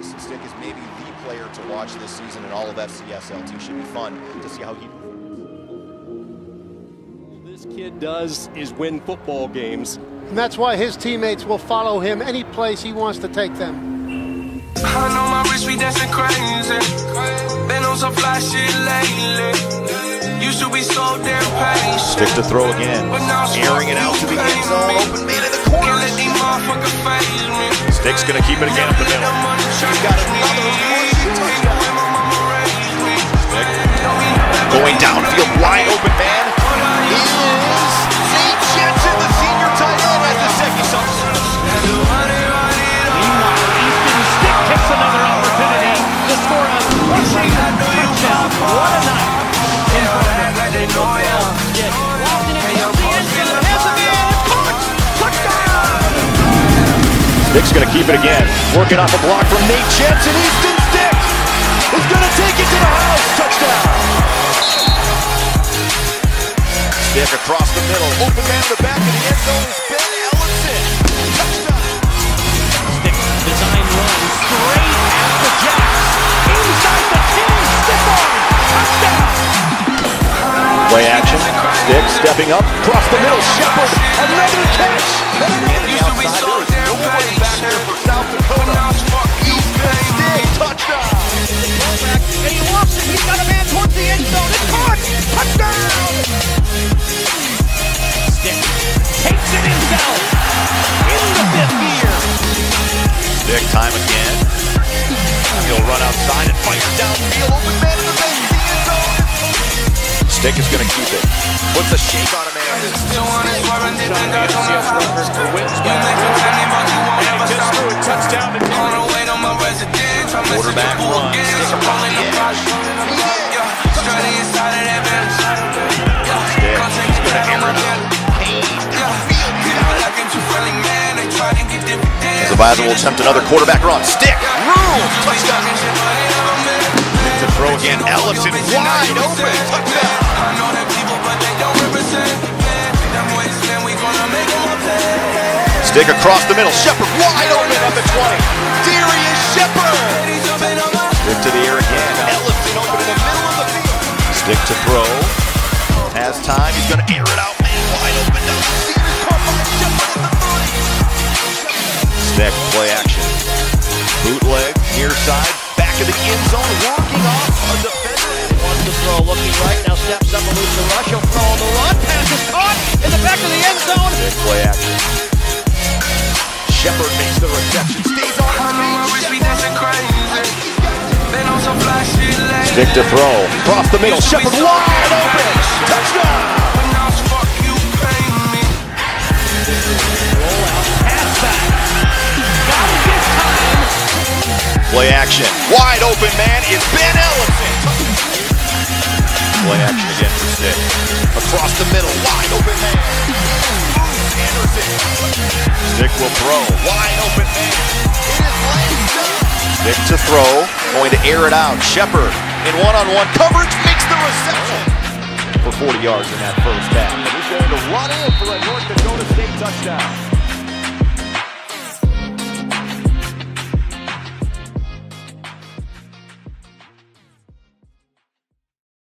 Easton Stick is maybe the player to watch this season in all of FCSLT. Should be fun to see how he. This kid does is win football games. And that's why his teammates will follow him any place he wants to take them. I know my wrist be dancing crazy. Been on some fly shit lately. Used to be so damn patient. Stick to throw again. Airing it out to the end zone. Open man Stick's gonna keep it again up the middle. Going downfield, wide open Stick's gonna keep it again. Working off a block from Nate Jensen. Easton Stick is gonna take it to the house. Touchdown. Stick across the middle. Open man to the back of the end zone is Ben Ellison. Touchdown. Stick design run straight at the Jacks. Inside the 10, stiff arm, touchdown! Play action. Stick stepping up. Across the middle. Shepard. Another time again. He'll run outside and fire downfield. Open man in the. Stick is going to keep it. Puts a shake on the way to Quarterback run. Stick around the Zabaz will attempt another quarterback run. Stick. Room. Touchdown. To throw again. Ellison wide open. Touchdown. I know that people, but they don't represent. Them ways, we gonna make them up. Stick across the middle. Shepard wide open up at 20. Darius Shepard. Stick to the air again. Ellison open in the middle of the field. Stick to throw. Has time. He's going to air it out. Man wide open the seam. Caught by Shepard at the 30. Stick play action. Bootleg near side. Back of the end zone. Working off a defender. Wants to throw, looking right, now steps up, eludes the rush, he'll throw on the run, pass is caught in the back of the end zone. Stick play action. Shepard makes the reception. Stays on his feet. dancing crazy. Been on some fly shit lately. Stick to throw. Across the middle. Shepard wide open. Touchdown. Play action. Wide open man is Ben Ellison. Play action again for Stick. Across the middle. Wide open man. Anderson. Stick will throw. Wide open man. It is Langston. Stick to throw. Going to air it out. Shepard in one-on-one coverage makes the reception for 40 yards in that first half. He's going to run in for a North Dakota State touchdown.